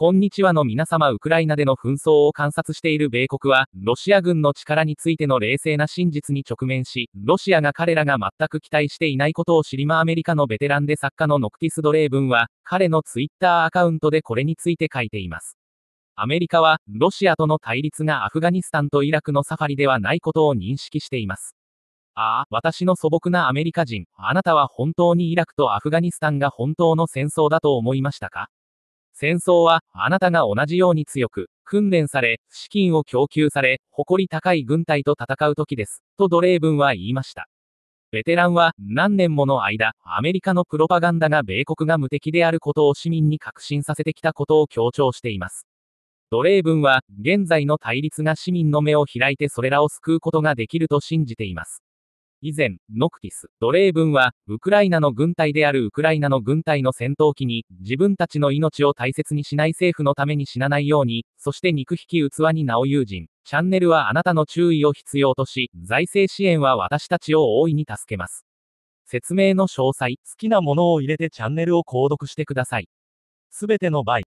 こんにちはの皆様ウクライナでの紛争を観察している米国は、ロシア軍の力についての冷静な真実に直面し、ロシアが彼らが全く期待していないことを知りまアメリカのベテランで作家のノクティス・ドレーブンは、彼のツイッターアカウントでこれについて書いています。アメリカは、ロシアとの対立がアフガニスタンとイラクのサファリではないことを認識しています。ああ、私の素朴なアメリカ人、あなたは本当にイラクとアフガニスタンが本当の戦争だと思いましたか？戦争は、あなたが同じように強く、訓練され、資金を供給され、誇り高い軍隊と戦う時です。とドレーブンは言いました。ベテランは、何年もの間、アメリカのプロパガンダが米国が無敵であることを市民に確信させてきたことを強調しています。ドレーブンは、現在の対立が市民の目を開いてそれらを救うことができると信じています。以前、ノクティス、ドレーブンは、ウクライナの軍隊であるウクライナの軍隊の戦闘機に、自分たちの命を大切にしない政府のために死なないように、そして肉引き器に名を友人、チャンネルはあなたの注意を必要とし、財政支援は私たちを大いに助けます。説明の詳細、好きなものを入れてチャンネルを購読してください。すべての場合、